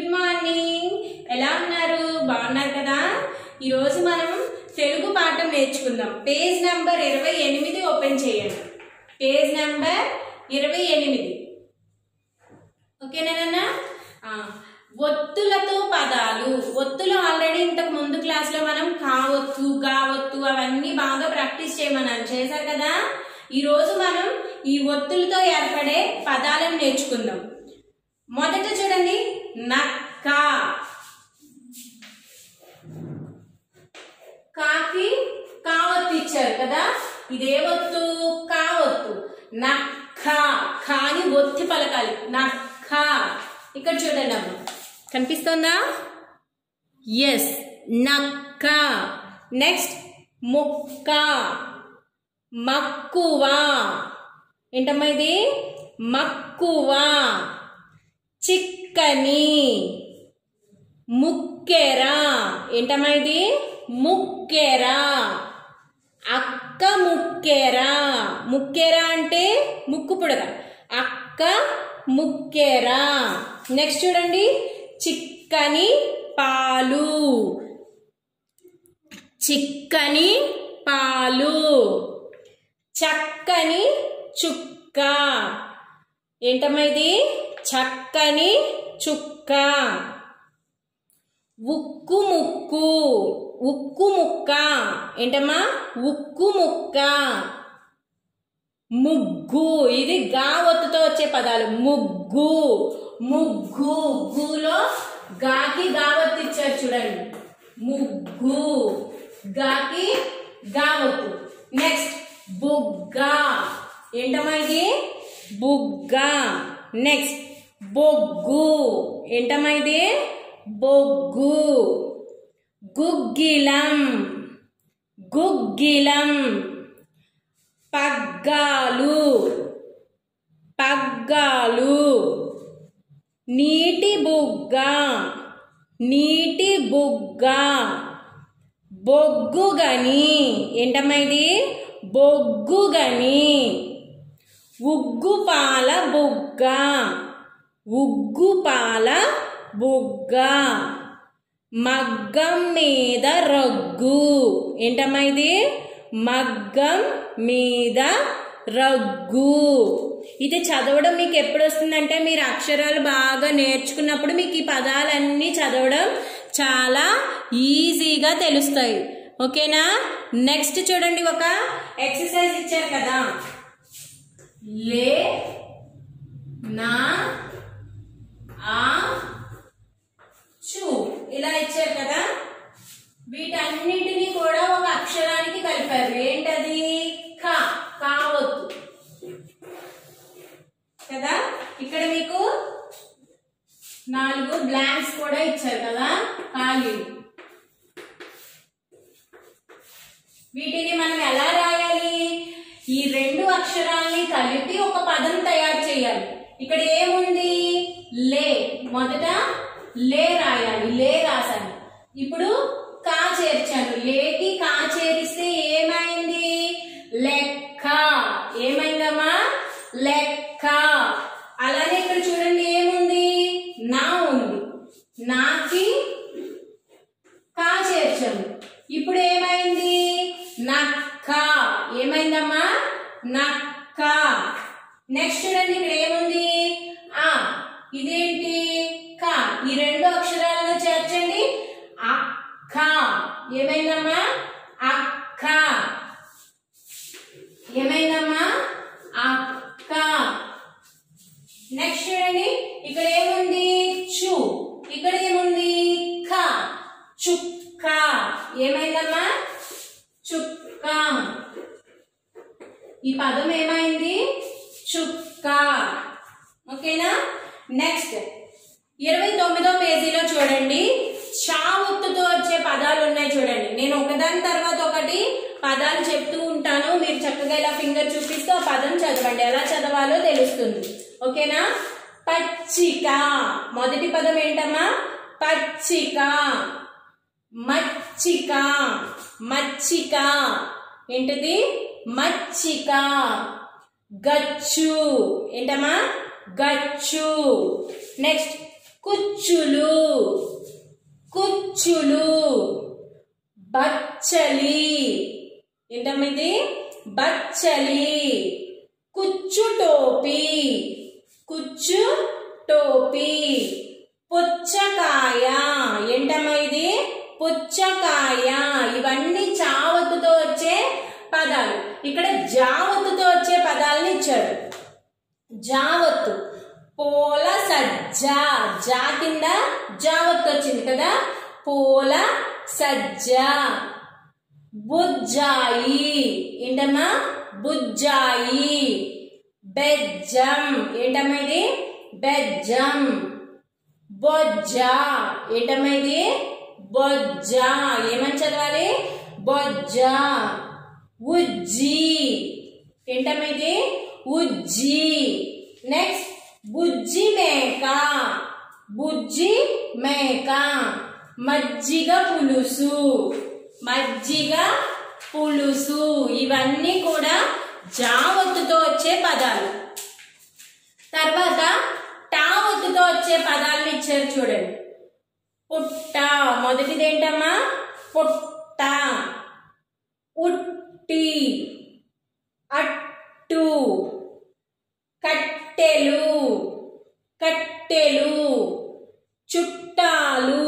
Good morning ఎలా ఉన్నారు? బాగున్నారు కదా? ఈరోజు మనం తెలుగు పాఠం నేర్చుకుందాం. పేజ్ నెంబర్ ఇరవై ఎనిమిది ఓపెన్ చేయండి. పేజ్ నెంబర్ ఇరవై ఎనిమిది. ఓకేనా ఒత్తులతో పదాలు. ఒత్తులు ఆల్రెడీ ఇంతకు ముందు క్లాస్లో మనం కావొత్తు గావొత్తు అవన్నీ బాగా ప్రాక్టీస్ చేయమన్నాను. చేశారు కదా? ఈరోజు మనం ఈ ఒత్తులతో ఏర్పడే పదాలను నేర్చుకుందాం. మొదట చూడండి. నక్క. కాకి కావత్తు ఇచ్చారు కదా? ఇదేవత్తు కావత్తు. నక్క. కాని ఒత్తి పలకాలి. నక్క. ఇక్కడ చూడండి అమ్మ. కనిపిస్తుందా? ఎస్ నక్క. నెక్స్ట్ ముక్క. మక్కువ. ఏంటమ్మా ఇది? మక్కువ. చిక్ చిక్కని ముక్కెర. ఏంటమ్మా ఇది ముక్కెర. అక్క ముక్కెర. ముక్కెర అంటే ముక్కు పుడక. అక్క ముక్కెర. నెక్స్ట్ చూడండి. చిక్కని పాలు. చిక్కని పాలు. చక్కని చుక్క. ఏంటమ్మా ఇది చక్కని చుక్క. ఉక్కు ముక్కు ఉక్కు ముక్క ఏంటమ్మా? ఉక్కు ముక్క ముగ్గు. ఇది గా ఒత్తుతో వచ్చే పదాలు. ముగ్గు. ముగ్గు. గులో గాకి గావత్తు ఇచ్చారు చూడండి. ముగ్గు. గాకి గావత్తు నెక్స్ట్ బుగ్గ. ఏంటమ్మా ఇది? బుగ్గ. నెక్స్ట్ బొగ్గు. ఏంటమ్మా ఇది బొగ్గు. గుగ్గిలం. గుగ్గిలం. పగ్గాలు. పగ్గాలు. నీటి బుగ్గ. నీటి బుగ్గ. బొగ్గు గని. ఏంటమ్మా ఇది బొగ్గు గని. ఉగ్గుపాల బుగ్గ. ఉగ్గుపాల బుగ్గ మగ్గం మీద రగ్గు. ఏంటమ్మా ఇది? మగ్గం మీద రగ్గు. ఇది చదవడం మీకు ఎప్పుడు వస్తుందంటే మీరు అక్షరాలు బాగా నేర్చుకున్నప్పుడు మీకు ఈ పదాలన్నీ చదవడం చాలా ఈజీగా తెలుస్తాయి. ఓకేనా? నెక్స్ట్ చూడండి ఒక ఎక్సర్సైజ్ ఇచ్చారు కదా. లే నా ఆ? చూ ఇలా ఇచ్చారు కదా? వీటన్నిటిని కూడా ఒక అక్షరానికి కలిపారు. ఏంటది? క కావద్దు. కదా? ఇక్కడ మీకు నాలుగు బ్లాంక్స్ కూడా ఇచ్చారు కదా? ఖాళీ. వీటిని మనం ఎలా రాయాలి? ఈ రెండు అక్షరాల్ని కలిపి ఒక పదం తయారు చేయాలి. ఇక్కడ ఏముంది? లే. మొదట లే రాయాలి లే రాశాను ఇప్పుడు కా చేర్చాను లే కా చేరిస్తే ఏమైంది లెక్క ఏమైందమ్మా లెక్క అలానే ఇక్కడ చూడండి ఏముంది నా ఉంది నాకి కా చేర్చాము ఇప్పుడు ఏమైంది నక్క ఏమైందమ్మా నక్క నెక్స్ట్ చూడండి ఇక్కడ ఏముంది ఆ ఇదేంటి? క. ఈ రెండు అక్షరాలను చేర్చండి. అక్క. ఏమైందమ్మా? అక్క. ఏమైందమ్మా? అక్క. నెక్స్ట్ చూడండి. ఇక్కడ ఏముంది? చు. ఇక్కడ ఏముంది? క. చుక్క. ఏమైందమ్మా? చుక్క. ఈ పదం ఏమైంది? చుక్క. ఓకేనా? నెక్స్ట్ ఇరవై తొమ్మిదో పేజీలో చూడండి. చా ఒత్తుతో వచ్చే పదాలు ఉన్నాయి చూడండి. నేను ఒకదాని తర్వాత ఒకటి పదాలు చెప్తూ ఉంటాను. మీరు చక్కగా ఇలా ఫింగర్ చూపిస్తూ ఆ పదం చదవండి. ఎలా చదవాలో తెలుస్తుంది. ఓకేనా? పచ్చిక. మొదటి పదం ఏంటమ్మా? పచ్చిక. మచ్చిక. మచ్చిక. ఏంటిది? మచ్చిక. గచ్చు. ఏంటమ్మా? గచ్చు. నెక్స్ట్ కుచ్చులు. కుచ్చులు. బచ్చలి. ఏంటమ్మిది బచ్చలి. కుచ్చు టోపీ. కుచ్చు టోపీ. పుచ్చకాయ. ఏంటమ్మా ఇది? పుచ్చకాయ. ఇవన్నీ చావత్తుతో వచ్చే పదాలు. ఇక్కడ జావత్తుతో వచ్చే పదాలను ఇచ్చాడు. జావత్తు. పోల సజ్జ. జా కింద జావత్తు వచ్చింది కదా? పోల సజ్జ. బుజ్జాయి. ఏంటమ్మా? బుజ్జాయి. బెజ్జం. ఏంటమ్మా ఇది? బెజ్జం. బొజ్జ. ఏంటమ్మా ఇది? బొజ్జ. ఏమని చదవాలి? బొజ్జ. ఉజ్జి. ఏంటమ్మా ఇది? ఉజ్జి నెక్స్ట్ బుజ్జి మేక. బుజ్జి మేక. మజ్జిగ పులుసు. మజ్జిగ పులుసు. ఇవన్నీ కూడా జావత్తుతో వచ్చే పదాలు. తర్వాత టావత్తుతో వచ్చే పదాలను ఇచ్చారు చూడండి. పుట్ట. మొదటిది ఏంటమ్మా పుట్ట. ఉట్టి అట్టు కట్టెలు కట్టెలు చుట్టాలు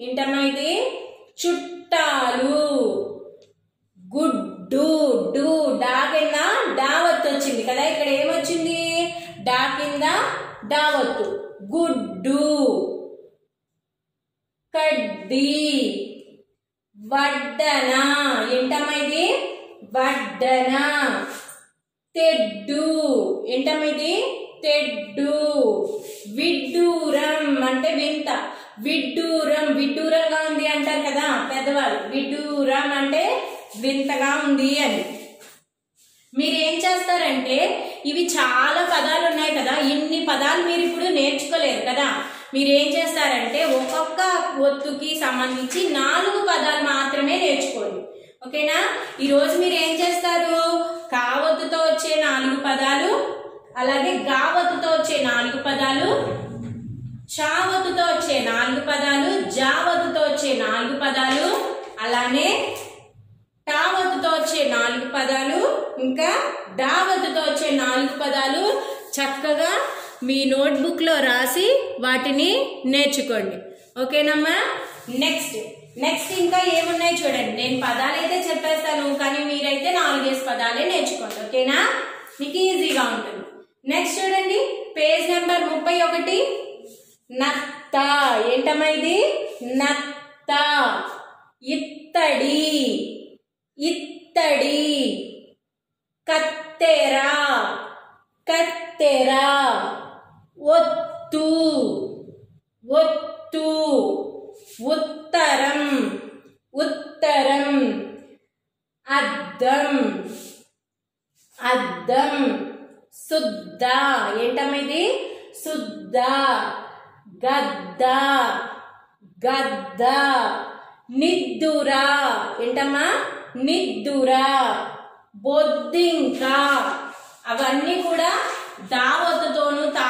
ఏంటమ్మా ఇది చుట్టాలు గుడ్డు డు డా కింద డావత్తు వచ్చింది కదా ఇక్కడ ఏమొచ్చింది డా కింద డావత్తు గుడ్డు కడ్డి. వడ్డన? ఏంటమ్మా ఇది వడ్డన? తెడ్డు. ఏంటమ్మా ఇది తెడ్డు. విడ్డూరం అంటే వింత. విడ్డూరం విడ్డూరంగా ఉంది అంటారు కదా పెద్దవాళ్ళు. విడ్డూరం అంటే వింతగా ఉంది అని. మీరు ఏం చేస్తారంటే ఇవి చాలా పదాలు ఉన్నాయి కదా ఇన్ని పదాలు మీరు ఇప్పుడు నేర్చుకోలేరు కదా. మీరు ఏం చేస్తారంటే ఒక్కొక్క ఒత్తుకి సంబంధించి నాలుగు పదాలు మాత్రమే నేర్చుకోండి. ఓకేనా? ఈరోజు మీరు ఏం చేస్తారు? కావత్తుతో వచ్చే నాలుగు పదాలు అలాగే గావత్తుతో వచ్చే నాలుగు పదాలు చావత్తుతో వచ్చే నాలుగు పదాలు జావత్తుతో వచ్చే నాలుగు పదాలు అలానే టావత్తుతో వచ్చే నాలుగు పదాలు ఇంకా దావత్తుతో వచ్చే నాలుగు పదాలు చక్కగా మీ నోట్బుక్లో రాసి వాటిని నేర్చుకోండి. ఓకేనమ్మా? నెక్స్ట్ నెక్స్ట్ ఇంకా ఏమున్నాయి చూడండి. నేను పదాలు అయితే చెప్పేస్తాను కానీ మీరైతే నాలుగేసి పదాలే నేర్చుకోండి ఓకేనా? మీకు ఈజీగా ఉంటుంది. నెక్స్ట్ చూడండి. పేజ్ నెంబర్ ముప్పై ఒకటి. నత్త. ఏంటమ్మా ఇది? నత్త. ఇత్తడి. ఇత్తడి. కత్తెరా. కత్తెరా. ఒత్తు ఒత్తు ఉత్తరం. ఉత్తరం. అద్దం. అద్దం. శుద్ధ. ఏంటమ్మా ఇది శుద్ధ. గద్ద. గద్ద. నిద్దుర. ఏంటమ్మా? నిద్దుర. బొద్దింక. అవన్నీ కూడా దావత్తుతోను తా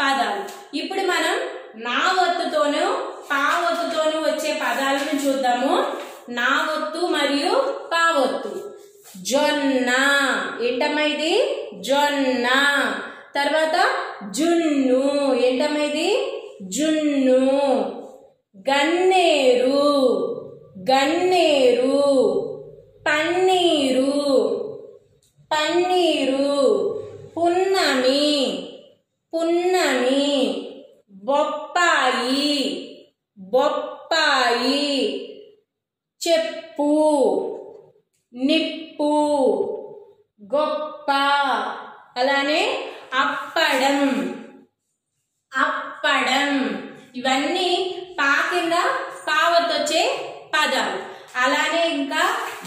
పదాలు. ఇప్పుడు మనం నా ఒత్తుతోను పావొత్తుతోను వచ్చే పదాలను చూద్దాము. నా ఒత్తు మరియు పా ఒత్తు. జొన్న. ఏంటమ్మా ఇది? జొన్న. తర్వాత జున్ను. ఏంటమ్మా ఇది? జున్ను. గన్నేరు. గన్నేరు. పన్నీరు. పన్నీరు. పున్నమి. పున్నమి బొప్పాయి బొప్పాయి చెప్పు నిప్పు గొప్ప. అలానే అప్పడం అప్పడం. ఇవన్నీ పా కింద పదాలు. అలానే ఇంకా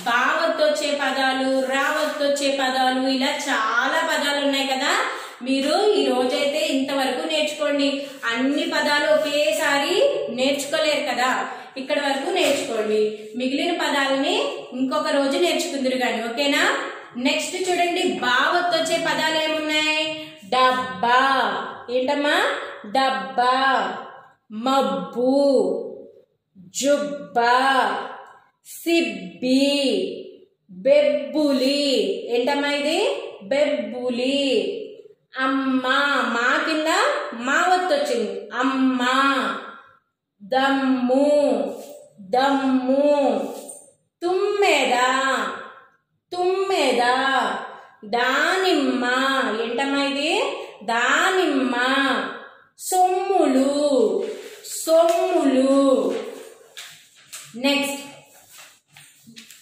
బావత్తొచ్చే పదాలు రావత్తొచ్చే పదాలు ఇలా చాలా పదాలు ఉన్నాయి కదా. మీరు ఈ రోజైతే ఇంతవరకు నేర్చుకోండి. అన్ని పదాలు ఒకేసారి నేర్చుకోలేరు కదా. ఇక్కడ వరకు నేర్చుకోండి. మిగిలిన పదాలని ఇంకొక రోజు నేర్చుకుందరు కానీ ఓకేనా? నెక్స్ట్ చూడండి బావత్తొచ్చే పదాలు ఏమున్నాయి? డబ్బా. ఏంటమ్మా? డబ్బా. మబ్బు. జుబ్బా. సిబ్బి. బెబ్బులి. ఏంటమ్మా ఇది? బెబ్బులి. అమ్మ మా కింద మా వచ్చింది అమ్మ దమ్ము దమ్ము తుమ్మెద తుమ్మెద దానిమ్మ. ఏంటమ్మా ఇది? దానిమ్మ. సొమ్ములు సొమ్ములు. నెక్స్ట్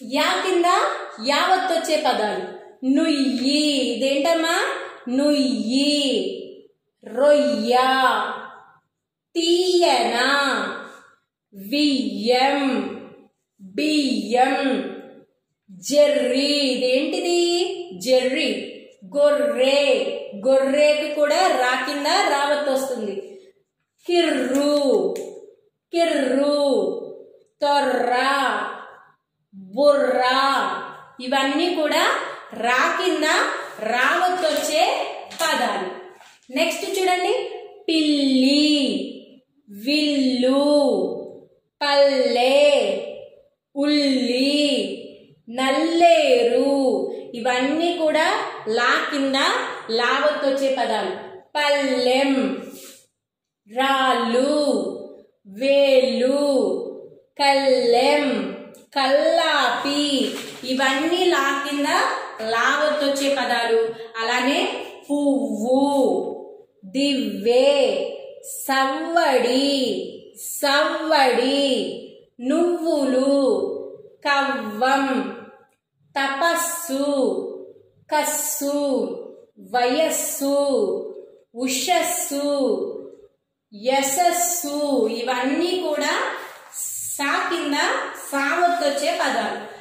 యా కింద యావత్తొచ్చే పదాలు. నుయ్యి. ఇదేంటమ్మా? నుయ్యి రొయ్య తీయన వియ్యం బియ్యం జెర్రీ. ఇదేంటిది? జెర్రీ. గొర్రె. గొర్రెకి కూడా రా కింద రావత్ వస్తుంది. కిర్రు. కిర్రు. తొర్ర. బుర్ర. ఇవన్నీ కూడా రా కింద రావత్ పదాలు. నెక్స్ట్ చూడండి. పిల్లి విల్లు పల్లె ఉల్లి నల్లేరు. ఇవన్నీ కూడా లా కింద లావత్ పదాలు. పల్లెం రాళ్ళు వేలు కల్లెం కల్లాపి. ఇవన్నీ లా కింద లావత్ వచ్చే పదాలు. అలానే పువ్వు దివ్వే సవ్వడి సవ్వడి నువ్వులు కవ్వం తపస్సు కస్సు వయస్సు ఉషస్సు యశస్సు. ఇవన్నీ కూడా సా కింద సావత్ వచ్చే పదాలు.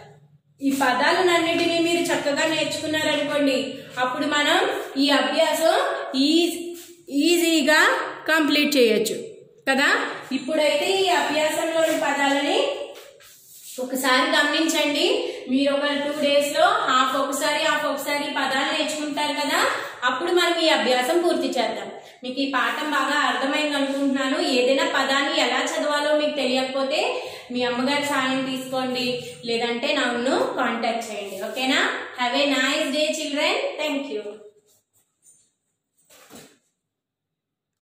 ఈ పదాలన్నిటినీ మీరు చక్కగా నేర్చుకున్నారనుకోండి అప్పుడు మనం ఈ అభ్యాసం ఈజీ ఈజీగా కంప్లీట్ చేయొచ్చు. కదా? ఇప్పుడైతే ఈ అభ్యాసంలోని పదాలని ఒకసారి గమనించండి. మీరు ఒక టూ డేస్లో హాఫ్ ఒకసారి హాఫ్ ఒకసారి పదాలు నేర్చుకుంటారు కదా? అప్పుడు మనం ఈ అభ్యాసం పూర్తి చేద్దాం. మీకు ఈ పాఠం బాగా అర్థమైంది అనుకుంటున్నాను ఏదైనా పదాన్ని ఎలా చదవాలో మీకు తెలియకపోతే మీ అమ్మగారి సాయం తీసుకోండి. లేదంటే నన్ను కాంటాక్ట్ చేయండి. ఓకేనా have a nice day children thank you